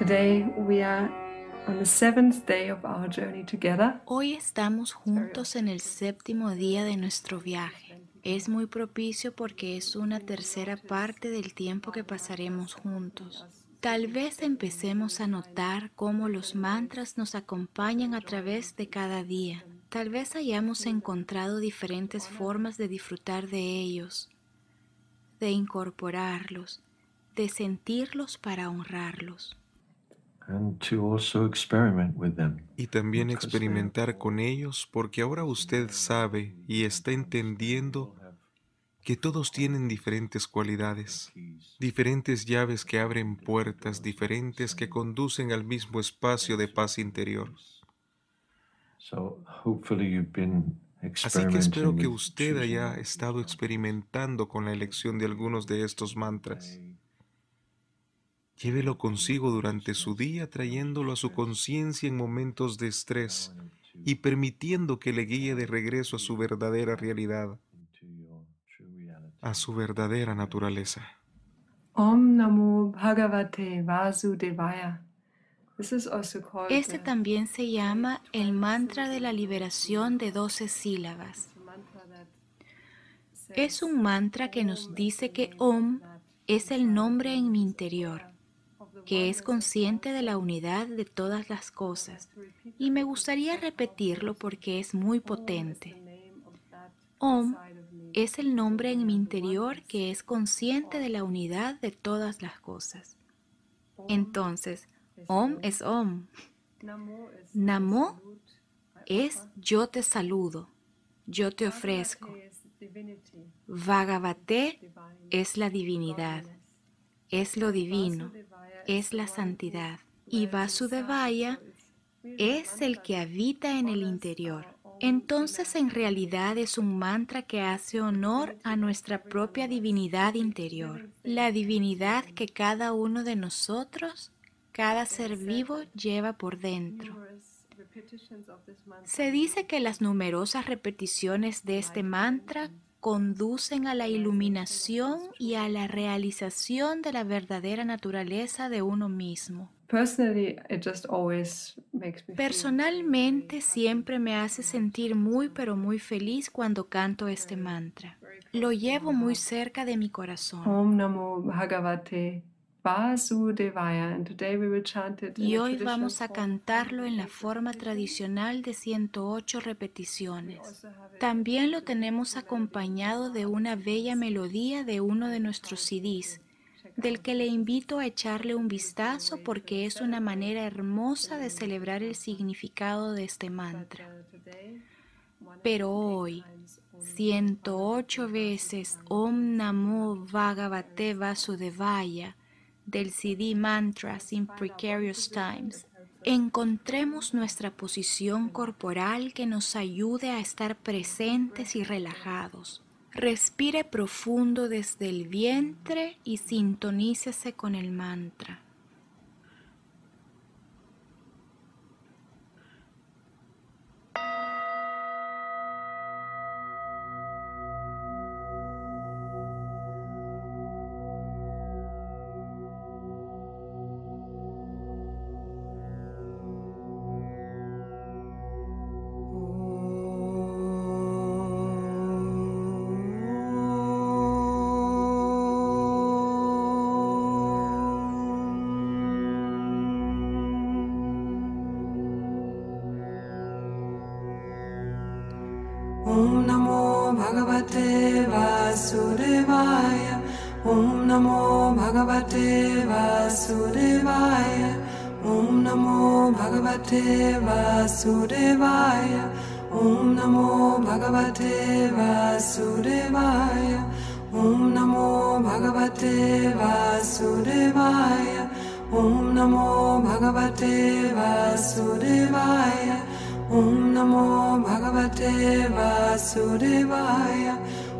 Today we are on the seventh day of our journey together. Hoy estamos juntos en el séptimo día de nuestro viaje. Es muy propicio porque es una tercera parte del tiempo que pasaremos juntos. Tal vez empecemos a notar cómo los mantras nos acompañan a través de cada día. Tal vez hayamos encontrado diferentes formas de disfrutar de ellos, de incorporarlos, de sentirlos para honrarlos. Y también experimentar con ellos porque ahora usted sabe y está entendiendo que todos tienen diferentes cualidades, diferentes llaves que abren puertas diferentes que conducen al mismo espacio de paz interior. Así que espero que usted haya estado experimentando con la elección de algunos de estos mantras. Llévelo consigo durante su día, trayéndolo a su conciencia en momentos de estrés y permitiendo que le guíe de regreso a su verdadera realidad a su verdadera naturaleza. Om Namo Bhagavate Vasudevaya. Este también se llama el mantra de la liberación de 12 sílabas. Es un mantra que nos dice que Om es el nombre en mi interior, que es consciente de la unidad de todas las cosas. Y me gustaría repetirlo porque es muy potente. Om es el nombre en mi interior que es consciente de la unidad de todas las cosas. Entonces, Om es Om. Namo es yo te saludo, yo te ofrezco. Bhagavate es la divinidad, es lo divino, es la santidad. Y Vasudevaya es el que habita en el interior entonces en realidad es un mantra que hace honor a nuestra propia divinidad interior, la divinidad que cada uno de nosotros, cada ser vivo lleva por dentro. Se dice que las numerosas repeticiones de este mantra conducen a la iluminación y a la realización de la verdadera naturaleza de uno mismo. Personalmente siempre me hace sentir muy pero muy feliz cuando canto este mantra. Lo llevo muy cerca de mi corazón. Y hoy vamos a cantarlo en la forma tradicional de 108 repeticiones. También lo tenemos acompañado de una bella melodía de uno de nuestros CDs del que le invito a echarle un vistazo porque es una manera hermosa de celebrar el significado de este mantra. Pero hoy, 108 veces Om Namo Bhagavate Vasudevaya del CD Mantras in Precarious Times, encontremos nuestra posición corporal que nos ayude a estar presentes y relajados Respire profundo desde el vientre y sintonícese con el mantra. वासुदेवाय। ॐ नमो भगवते वासुदेवाय। ॐ नमो भगवते वासुदेवाय। ॐ नमो भगवते वासुदेवाय। ॐ नमो भगवते वासुदेवाय। ॐ नमो भगवते वासुदेवाय। ॐ नमो भगवते वासुदेवाय।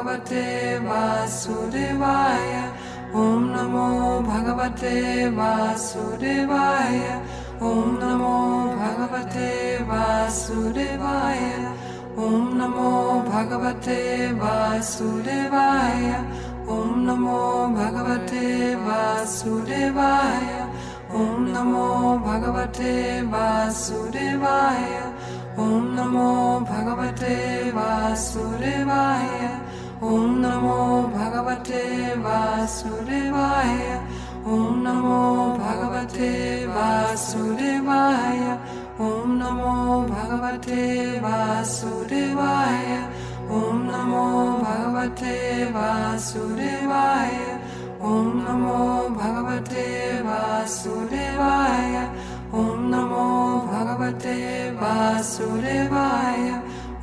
भगवते वासुदेवाय। ॐ नमो भगवते वासुदेवाय। ॐ नमो भगवते वासुदेवाय। ॐ नमो भगवते वासुदेवाय। ॐ नमो भगवते वासुदेवाय। ॐ नमो भगवते वासुदेवाय। ॐ नमो भगवते वासुदेवाय। ॐ नमो भगवते वासुदेवाय ॐ नमो भगवते वासुदेवाय ॐ नमो भगवते वासुदेवाय ॐ नमो भगवते वासुदेवाय ॐ नमो भगवते वासुदेवाय ॐ नमो भगवते वासुदेवाय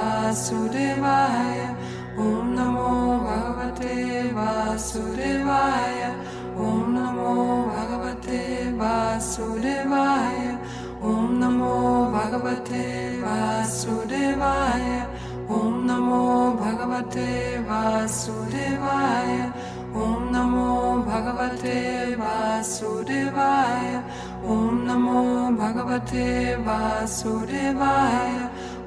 वासुदेवाय। ॐ नमो भगवते वासुदेवाय। ॐ नमो भगवते वासुदेवाय। ॐ नमो भगवते वासुदेवाय। ॐ नमो भगवते वासुदेवाय। ॐ नमो भगवते वासुदेवाय। ॐ नमो भगवते वासुदेवाय।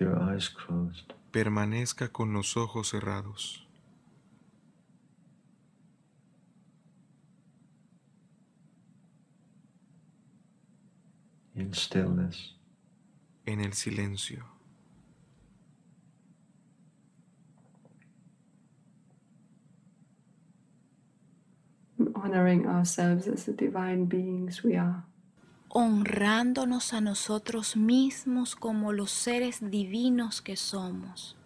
Your eyes closed. Permanezca con los ojos cerrados. In stillness. En el silencio. Honoring ourselves as the divine beings we are. Honrándonos a nosotros mismos como los seres divinos que somos.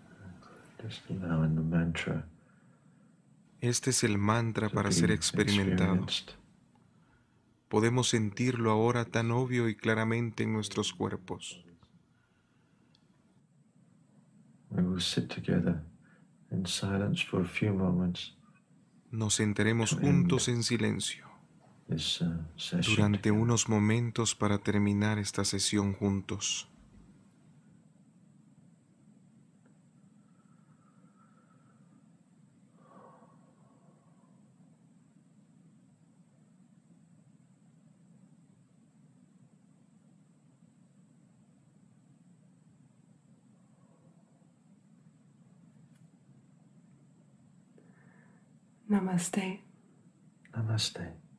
Este es el mantra para ser experimentado. Podemos sentirlo ahora tan obvio y claramente en nuestros cuerpos. Nos sentaremos juntos en silencio durante unos momentos para terminar esta sesión juntos. Namaste. Namaste.